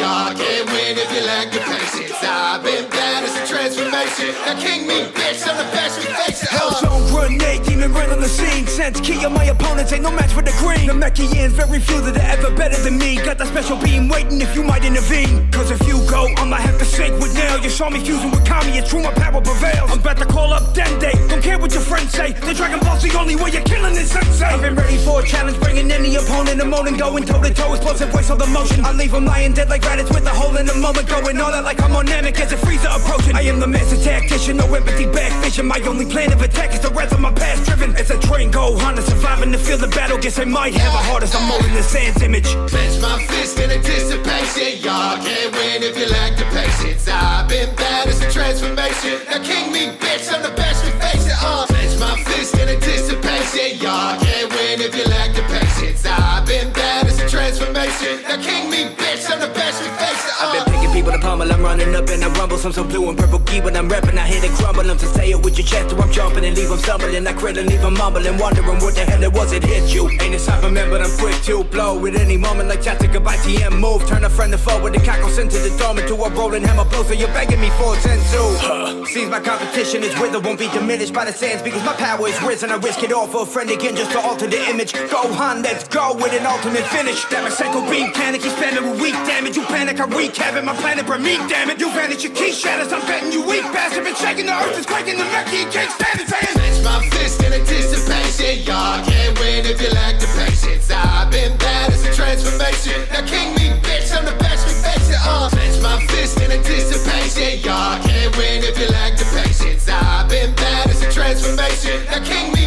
Y'all can't win if you lack the patience. I've been bad as a transformation. Now king me, bitch, I'm the best it. Hellzone grenade, demon ran on the scene. Sense ki on my opponents, ain't no match for the green. The Namekians, very few that are ever better than me. Got that special beam waiting if you might intervene. Cause if you go, I'ma have to sink with nail. You saw me fusing with Kami, it's true, my power prevails. I'm about to call up Dende. Don't care what your friends say. The Dragon Ball's the only way you're killing this sensei. I've been ready for a challenge, bringing any opponent the moan going toe to toe. Explosive voice of the motion. I leave them lying dead like rabbits with a hole in the moment. Going all out like I'm on Namek as a Frieza approaching. I am the master tactician, no empathy, back vision. My only plan of attack is the rest of my past driven. It's a train go, surviving to feel the battle. Guess I might have a heart as I'm molding the sand's image. Clench my fist in anticipation. Y'all can't win if you lack the patience. I've been bad as a transformation. Now king people to I'm running up and I rumble. Some so blue and purple ki when I'm rapping. I hit it crumble. I'm to say it with your chest or I'm jumping and leave them stumbling. I crit and leave them mumbling, wondering what the hell it was it hit you. Ain't it Cyberman, but I'm quick to blow at any moment like Tactica by TM move. Turn a friend to foe with the cackles into the dome into a rolling hammer blow. So you're begging me for a sensu. Huh. Seems my competition is wither, won't be diminished by the sands because my power is risen. I risk it all for a friend again just to alter the image. Go on, let's go with an ultimate finish. That my psycho beam panic, he's spamming with weak damage. You panic, I wreak havoc. My planet burn unique, damn it. You vanish, your ki shatters. I'm betting you weak, bastard. Been shaking the earth, it's quaking the murky, can't stand it. Saying, Clench my fist in anticipation. Y'all can't win if you lack the patience. I've been bad, it's a transformation. Now king me, bitch, I'm the best confession. Uh, Clench my fist in anticipation. Y'all can't win if you lack the patience. I've been bad, it's a transformation. Now king me.